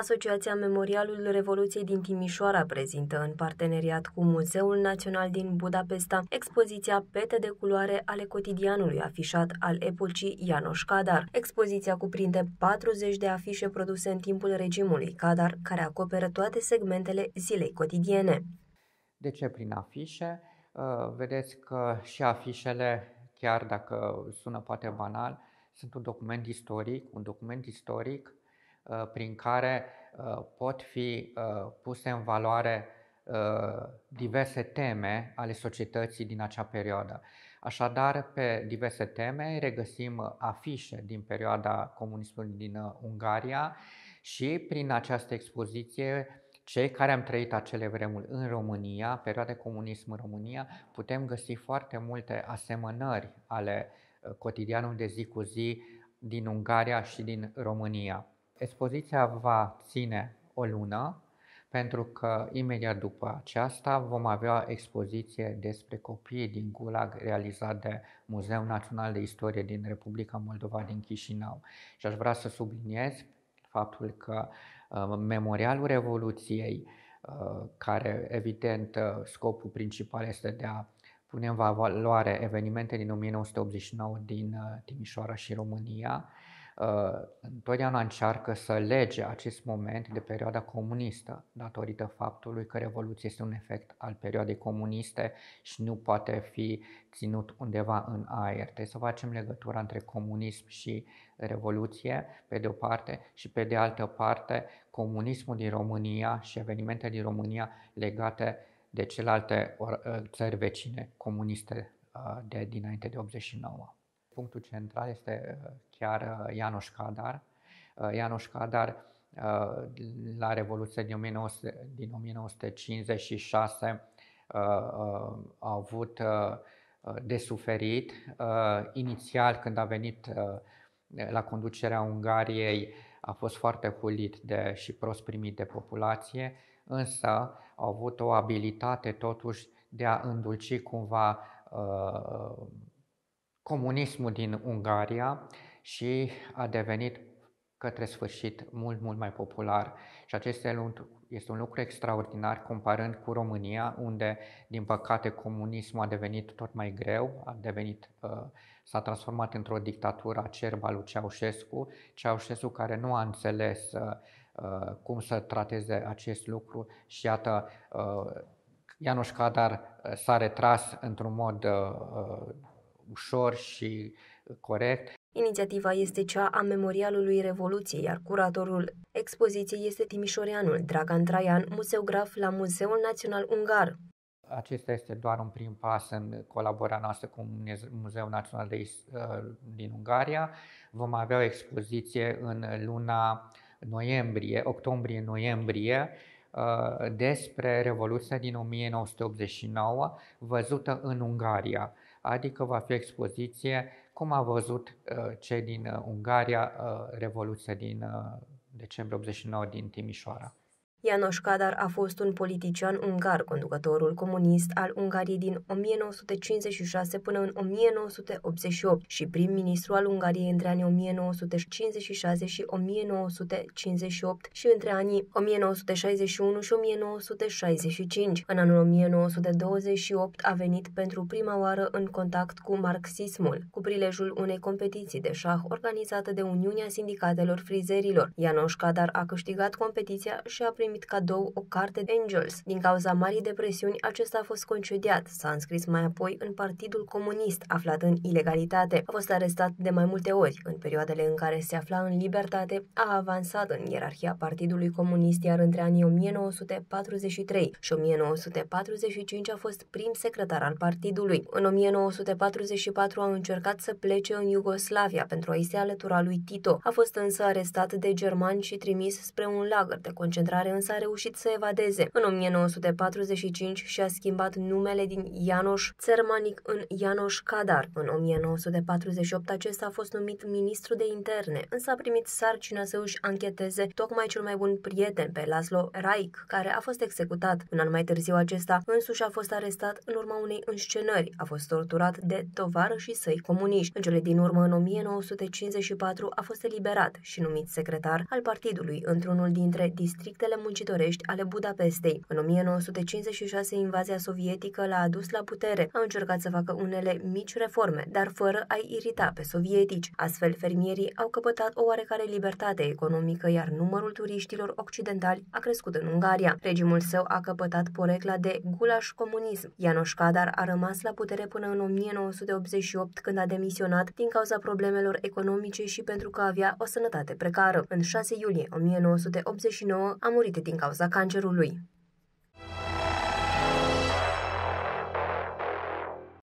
Asociația Memorialul Revoluției din Timișoara prezintă în parteneriat cu Muzeul Național din Budapesta expoziția Pete de culoare ale cotidianului afișat al epocii Ianoș Cadar. Expoziția cuprinde 40 de afișe produse în timpul regimului Cadar, care acoperă toate segmentele zilei cotidiene. De ce prin afișe? Uh, vedeți că și afișele, chiar dacă sună poate banal, sunt un document istoric, un document istoric Uh, prin care uh, pot fi uh, puse în valoare diverse teme ale societății din acea perioadă. Așadar, pe diverse teme regăsim afișe din perioada comunismului din Ungaria și prin această expoziție cei care am trăit acele vremuri în România, perioade comunism în România, putem găsi foarte multe asemănări ale cotidianului de zi cu zi din Ungaria și din România. Expoziția va ține o lună, pentru că imediat după aceasta vom avea o expoziție despre copiii din Gulag realizat de Muzeul Național de Istorie din Republica Moldova din Chișinău. Și aș vrea să subliniez faptul că uh, Memorialul Revoluției, uh, care evident uh, scopul principal este de a pune în valoare evenimente din 1989 din Timișoara și România, Uh, întotdeauna încearcă să lege acest moment de perioada comunistă, datorită faptului că Revoluția este un efect al perioadei comuniste și nu poate fi ținut undeva în aer. Trebuie să facem legătura între comunism și Revoluție, pe de o parte, și pe de altă parte, comunismul din România și evenimente din România legate de celelalte uh, țări vecine comuniste uh, de dinainte de 89 punctul central este uh, chiar uh, Ianoș Cadar. Uh, Ianoș Cadar la Revoluția din, 19, din 1956 a avut de suferit. Inițial, când a venit la conducerea Ungariei, a fost foarte hulit de, și prost primit de populație, însă a avut o abilitate totuși de a îndulci cumva uh, comunismul din Ungaria și a devenit către sfârșit mult, mult mai popular. Și acest este un lucru extraordinar comparând cu România, unde, din păcate, comunismul a devenit tot mai greu, a devenit, uh, s-a transformat într-o dictatură acerbă a lui Ceaușescu, Ceaușescu care nu a înțeles uh, uh, cum să trateze acest lucru și iată, Ianuș Cadar s-a retras într-un mod ușor și uh, corect. Inițiativa este cea a Memorialului Revoluției, iar curatorul expoziției este timișoreanul Dragan Traian, muzeograf la Muzeul Național Ungar. Acesta este doar un prim pas în colaborarea noastră cu Muzeul Național de, uh, din Ungaria. Vom avea o expoziție în luna noiembrie, octombrie-noiembrie, uh, despre Revoluția din 1989, văzută în Ungaria adică va fi expoziție cum a văzut uh, cei din uh, Ungaria uh, Revoluția din decembrie 89 din Timișoara. János Kadar a fost un politician ungar, conducătorul comunist al Ungariei din 1956 până în 1988 și prim-ministru al Ungariei între anii 1956 și 1958 și între anii 1961 și 1965. În anul 1928 a venit pentru prima oară în contact cu marxismul, cu prilejul unei competiții de șah organizată de Uniunea Sindicatelor Frizerilor. János Kadar a câștigat competiția și a primit primit cadou o carte de Angels. Din cauza marii depresiuni, acesta a fost concediat. S-a înscris mai apoi în Partidul Comunist, aflat în ilegalitate. A fost arestat de mai multe ori. În perioadele în care se afla în libertate, a avansat în ierarhia Partidului Comunist, iar între anii 1943 și 1945 a fost prim secretar al partidului. În 1944 a încercat să plece în Iugoslavia pentru a-i se alătura lui Tito. A fost însă arestat de germani și trimis spre un lagăr de concentrare însă a reușit să evadeze. În 1945 și-a schimbat numele din Janosch Țermanic în Janosch Kadar. În 1948 acesta a fost numit ministru de interne, însă a primit sarcina să își ancheteze tocmai cel mai bun prieten pe Laszlo Raik, care a fost executat. Un an mai târziu acesta însuși a fost arestat în urma unei înscenări. A fost torturat de și săi comuniști. În cele din urmă, în 1954, a fost eliberat și numit secretar al partidului într-unul dintre districtele muncitorești ale Budapestei. În 1956, invazia sovietică l-a adus la putere. A încercat să facă unele mici reforme, dar fără a-i irita pe sovietici. Astfel, fermierii au căpătat o oarecare libertate economică, iar numărul turiștilor occidentali a crescut în Ungaria. Regimul său a căpătat porecla de gulaș comunism. Janos Kadar a rămas la putere până în 1988, când a demisionat din cauza problemelor economice și pentru că avea o sănătate precară. În 6 iulie 1989 a murit din cauza cancerului.